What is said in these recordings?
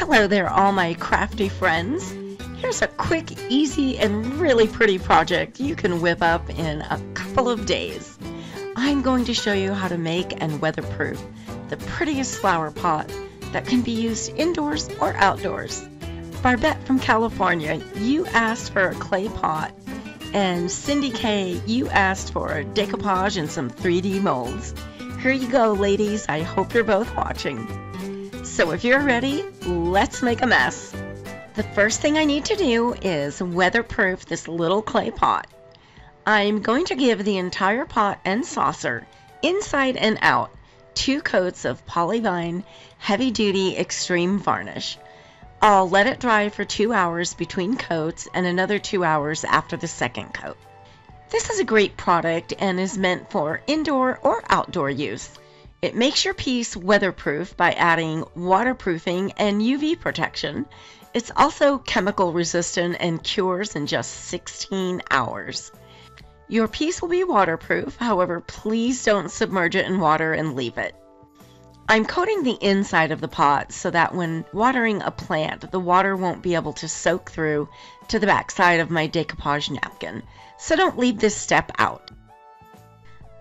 Hello there, all my crafty friends. Here's a quick, easy, and really pretty project you can whip up in a couple of days. I'm going to show you how to make and weatherproof the prettiest flower pot that can be used indoors or outdoors. Barbette from California, you asked for a clay pot, and Cindy K, you asked for a decoupage and some 3D molds. Here you go, ladies. I hope you're both watching. So if you're ready, let's make a mess. The first thing I need to do is weatherproof this little clay pot. I'm going to give the entire pot and saucer, inside and out, two coats of Polyvine Heavy Duty Extreme Varnish. I'll let it dry for two hours between coats and another two hours after the second coat. This is a great product and is meant for indoor or outdoor use. It makes your piece weatherproof by adding waterproofing and UV protection. It's also chemical resistant and cures in just 16 hours. Your piece will be waterproof, however, please don't submerge it in water and leave it. I'm coating the inside of the pot so that when watering a plant, the water won't be able to soak through to the backside of my decoupage napkin, so don't leave this step out.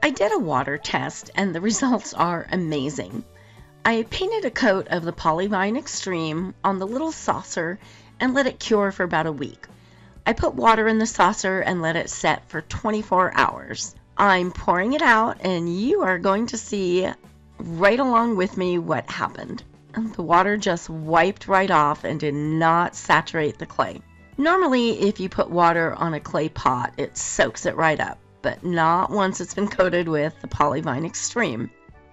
I did a water test and the results are amazing. I painted a coat of the Polyvine Extreme on the little saucer and let it cure for about a week. I put water in the saucer and let it set for 24 hours. I'm pouring it out and you are going to see right along with me what happened. The water just wiped right off and did not saturate the clay. Normally, if you put water on a clay pot, it soaks it right up but not once it's been coated with the Polyvine Extreme.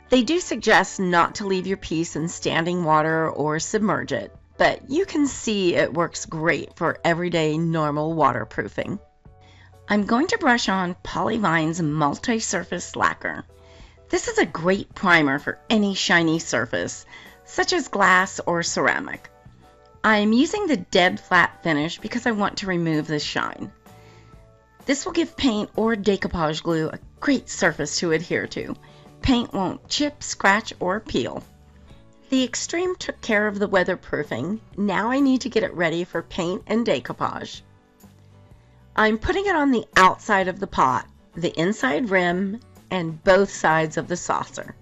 They do suggest not to leave your piece in standing water or submerge it, but you can see it works great for everyday normal waterproofing. I'm going to brush on Polyvine's multi-surface lacquer. This is a great primer for any shiny surface, such as glass or ceramic. I'm using the dead flat finish because I want to remove the shine. This will give paint or decoupage glue a great surface to adhere to. Paint won't chip, scratch, or peel. The Extreme took care of the weatherproofing. Now I need to get it ready for paint and decoupage. I'm putting it on the outside of the pot, the inside rim, and both sides of the saucer.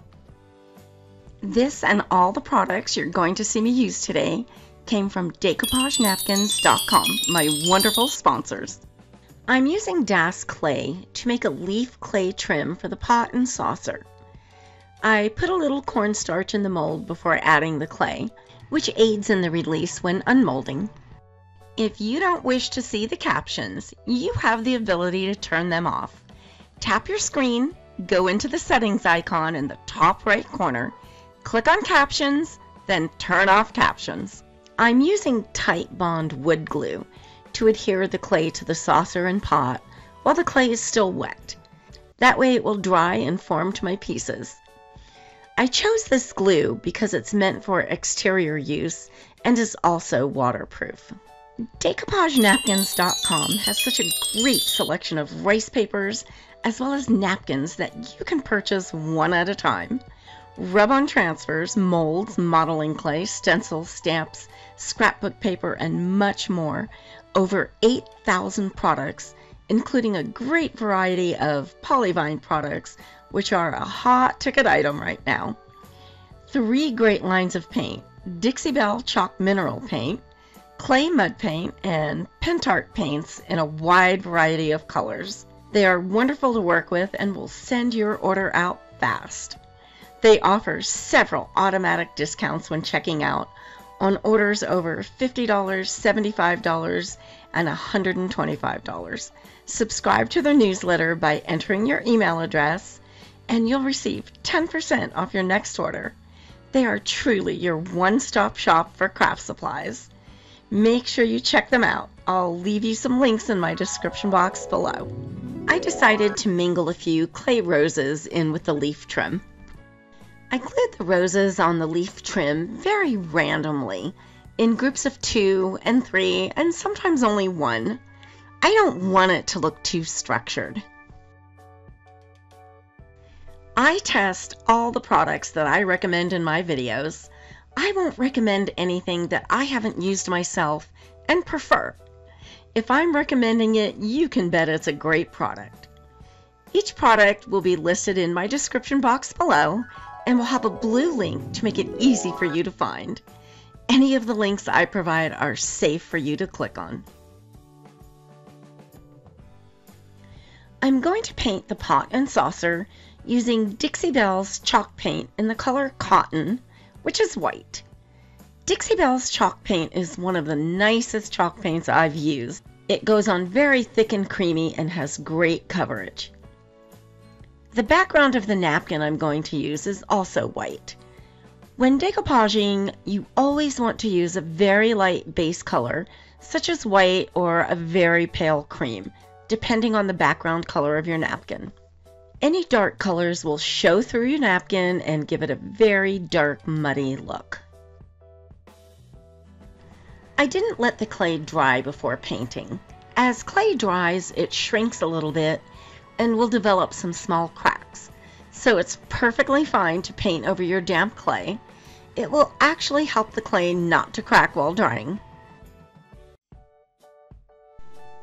This and all the products you're going to see me use today came from decoupagenapkins.com, my wonderful sponsors. I'm using Das clay to make a leaf clay trim for the pot and saucer. I put a little cornstarch in the mold before adding the clay, which aids in the release when unmolding. If you don't wish to see the captions, you have the ability to turn them off. Tap your screen, go into the settings icon in the top right corner, click on captions, then turn off captions. I'm using Titebond wood glue to adhere the clay to the saucer and pot while the clay is still wet. That way it will dry and form to my pieces. I chose this glue because it's meant for exterior use and is also waterproof. DecoupageNapkins.com has such a great selection of rice papers as well as napkins that you can purchase one at a time. Rub-on transfers, molds, modeling clay, stencils, stamps, scrapbook paper, and much more over 8,000 products, including a great variety of Polyvine products, which are a hot ticket item right now. Three great lines of paint Dixie Belle Chalk Mineral Paint, Clay Mud Paint, and Pentart paints in a wide variety of colors. They are wonderful to work with and will send your order out fast. They offer several automatic discounts when checking out on orders over $50, $75, and $125. Subscribe to their newsletter by entering your email address, and you'll receive 10% off your next order. They are truly your one stop shop for craft supplies. Make sure you check them out. I'll leave you some links in my description box below. I decided to mingle a few clay roses in with the leaf trim. I glued the roses on the leaf trim very randomly, in groups of two and three, and sometimes only one. I don't want it to look too structured. I test all the products that I recommend in my videos. I won't recommend anything that I haven't used myself and prefer. If I'm recommending it, you can bet it's a great product. Each product will be listed in my description box below and we'll have a blue link to make it easy for you to find. Any of the links I provide are safe for you to click on. I'm going to paint the pot and saucer using Dixie Belle's chalk paint in the color Cotton, which is white. Dixie Belle's chalk paint is one of the nicest chalk paints I've used. It goes on very thick and creamy and has great coverage. The background of the napkin I'm going to use is also white. When decoupaging, you always want to use a very light base color, such as white or a very pale cream, depending on the background color of your napkin. Any dark colors will show through your napkin and give it a very dark, muddy look. I didn't let the clay dry before painting. As clay dries, it shrinks a little bit and will develop some small cracks. So it's perfectly fine to paint over your damp clay. It will actually help the clay not to crack while drying.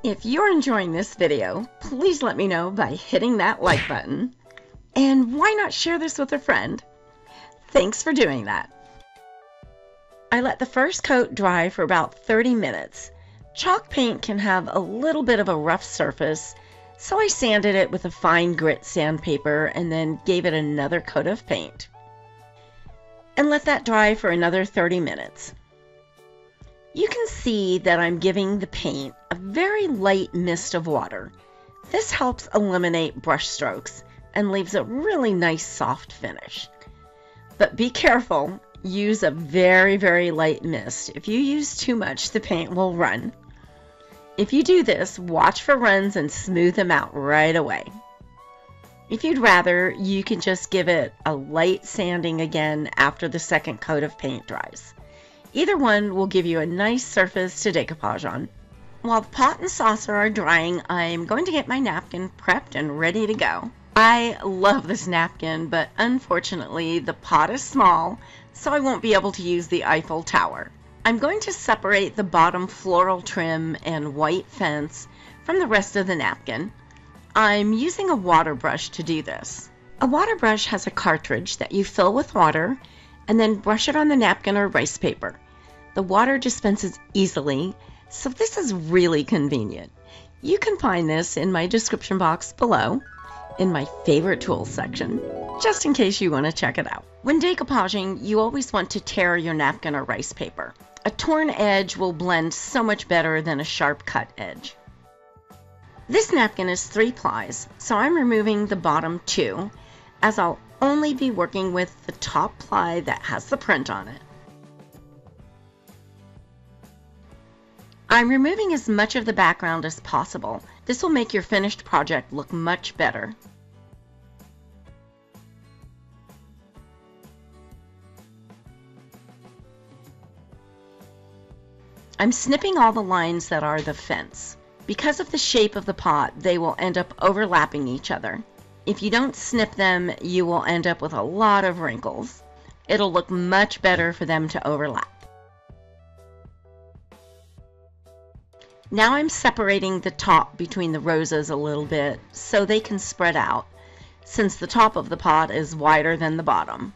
If you're enjoying this video, please let me know by hitting that like button. And why not share this with a friend? Thanks for doing that. I let the first coat dry for about 30 minutes. Chalk paint can have a little bit of a rough surface so I sanded it with a fine grit sandpaper and then gave it another coat of paint. And let that dry for another 30 minutes. You can see that I'm giving the paint a very light mist of water. This helps eliminate brush strokes and leaves a really nice soft finish. But be careful, use a very, very light mist. If you use too much, the paint will run. If you do this, watch for runs and smooth them out right away. If you'd rather, you can just give it a light sanding again after the second coat of paint dries. Either one will give you a nice surface to decoupage on. While the pot and saucer are drying, I'm going to get my napkin prepped and ready to go. I love this napkin, but unfortunately the pot is small, so I won't be able to use the Eiffel Tower. I'm going to separate the bottom floral trim and white fence from the rest of the napkin. I'm using a water brush to do this. A water brush has a cartridge that you fill with water and then brush it on the napkin or rice paper. The water dispenses easily, so this is really convenient. You can find this in my description box below in my favorite tools section, just in case you want to check it out. When decoupaging, you always want to tear your napkin or rice paper. A torn edge will blend so much better than a sharp cut edge. This napkin is three plies, so I'm removing the bottom two, as I'll only be working with the top ply that has the print on it. I'm removing as much of the background as possible. This will make your finished project look much better. I'm snipping all the lines that are the fence. Because of the shape of the pot, they will end up overlapping each other. If you don't snip them, you will end up with a lot of wrinkles. It'll look much better for them to overlap. Now I'm separating the top between the roses a little bit so they can spread out, since the top of the pot is wider than the bottom.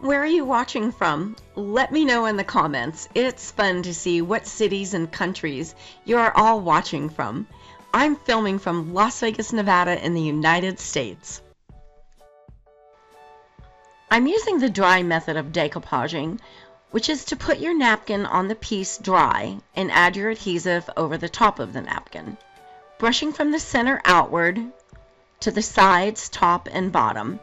Where are you watching from? Let me know in the comments. It's fun to see what cities and countries you are all watching from. I'm filming from Las Vegas, Nevada in the United States. I'm using the dry method of decoupaging, which is to put your napkin on the piece dry and add your adhesive over the top of the napkin. Brushing from the center outward to the sides, top, and bottom,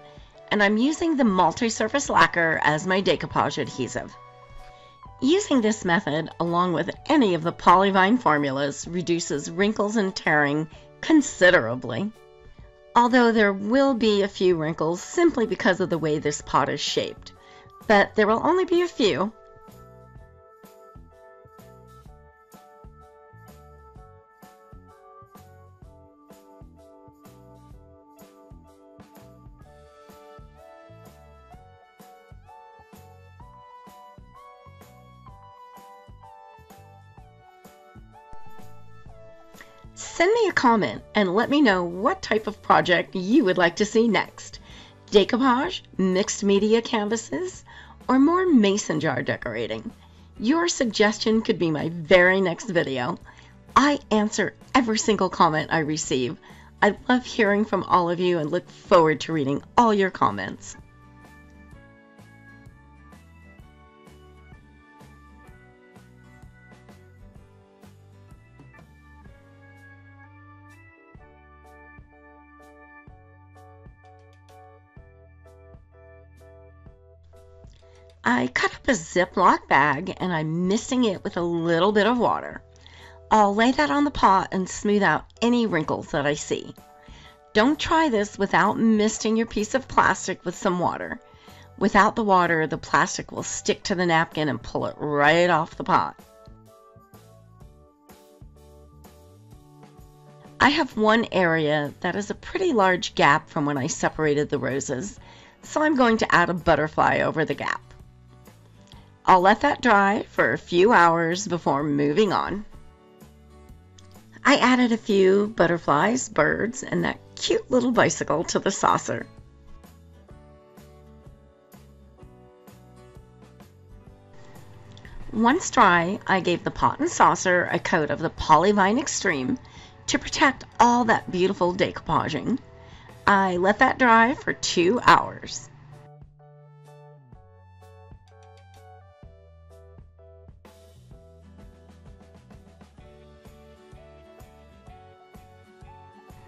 and I'm using the multi-surface lacquer as my decoupage adhesive. Using this method, along with any of the Polyvine formulas, reduces wrinkles and tearing considerably. Although there will be a few wrinkles simply because of the way this pot is shaped, but there will only be a few. Send me a comment and let me know what type of project you would like to see next. Decoupage, mixed media canvases, or more mason jar decorating. Your suggestion could be my very next video. I answer every single comment I receive. I love hearing from all of you and look forward to reading all your comments. I cut up a Ziploc bag and I'm misting it with a little bit of water. I'll lay that on the pot and smooth out any wrinkles that I see. Don't try this without misting your piece of plastic with some water. Without the water, the plastic will stick to the napkin and pull it right off the pot. I have one area that is a pretty large gap from when I separated the roses, so I'm going to add a butterfly over the gap. I'll let that dry for a few hours before moving on. I added a few butterflies, birds, and that cute little bicycle to the saucer. Once dry, I gave the pot and saucer a coat of the Polyvine Extreme to protect all that beautiful decoupaging. I let that dry for two hours.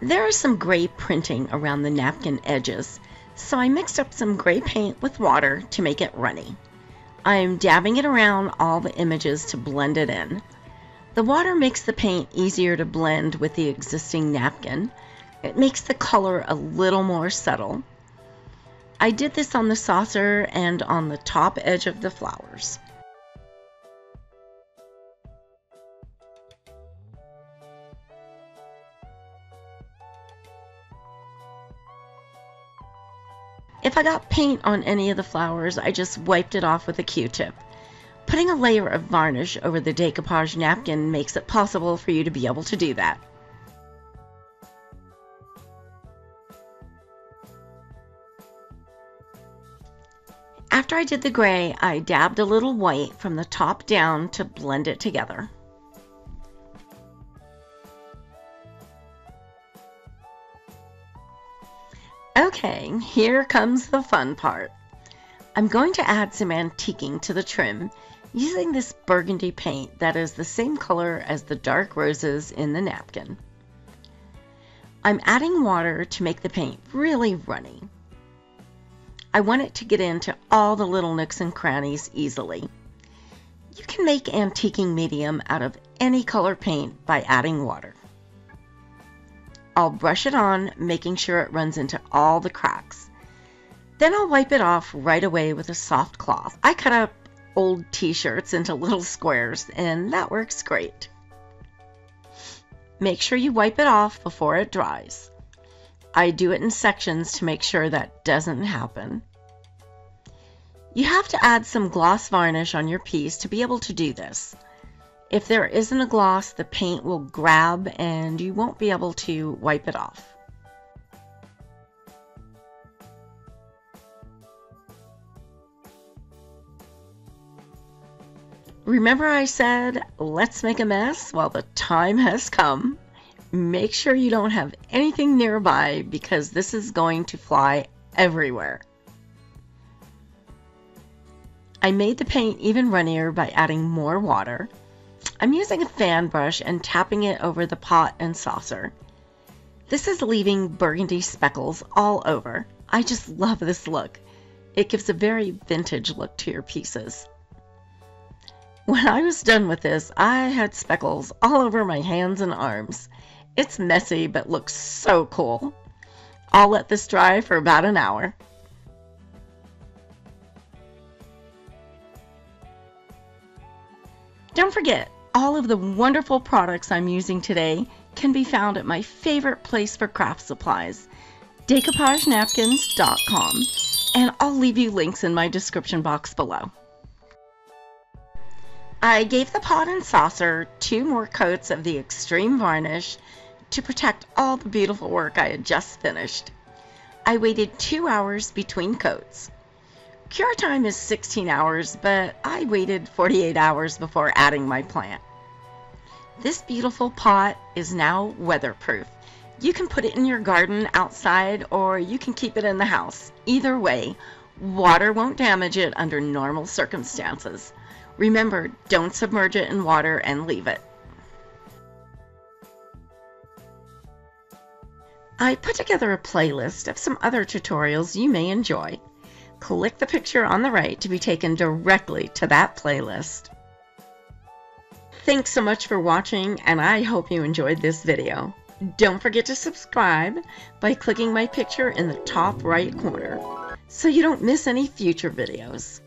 There is some gray printing around the napkin edges, so I mixed up some gray paint with water to make it runny. I am dabbing it around all the images to blend it in. The water makes the paint easier to blend with the existing napkin. It makes the color a little more subtle. I did this on the saucer and on the top edge of the flowers. If I got paint on any of the flowers, I just wiped it off with a Q-tip. Putting a layer of varnish over the decoupage napkin makes it possible for you to be able to do that. After I did the gray, I dabbed a little white from the top down to blend it together. Okay, here comes the fun part. I'm going to add some antiquing to the trim using this burgundy paint that is the same color as the dark roses in the napkin. I'm adding water to make the paint really runny. I want it to get into all the little nooks and crannies easily. You can make antiquing medium out of any color paint by adding water. I'll brush it on, making sure it runs into all the cracks. Then I'll wipe it off right away with a soft cloth. I cut up old t-shirts into little squares and that works great. Make sure you wipe it off before it dries. I do it in sections to make sure that doesn't happen. You have to add some gloss varnish on your piece to be able to do this. If there isn't a gloss, the paint will grab and you won't be able to wipe it off. Remember I said, let's make a mess? Well, the time has come. Make sure you don't have anything nearby because this is going to fly everywhere. I made the paint even runnier by adding more water. I'm using a fan brush and tapping it over the pot and saucer. This is leaving burgundy speckles all over. I just love this look. It gives a very vintage look to your pieces. When I was done with this, I had speckles all over my hands and arms. It's messy, but looks so cool. I'll let this dry for about an hour. Don't forget, all of the wonderful products I'm using today can be found at my favorite place for craft supplies, decoupagenapkins.com, and I'll leave you links in my description box below. I gave the pot and saucer two more coats of the extreme varnish to protect all the beautiful work I had just finished. I waited two hours between coats. Cure time is 16 hours, but I waited 48 hours before adding my plant. This beautiful pot is now weatherproof. You can put it in your garden outside or you can keep it in the house. Either way, water won't damage it under normal circumstances. Remember, don't submerge it in water and leave it. I put together a playlist of some other tutorials you may enjoy. Click the picture on the right to be taken directly to that playlist. Thanks so much for watching and I hope you enjoyed this video. Don't forget to subscribe by clicking my picture in the top right corner so you don't miss any future videos.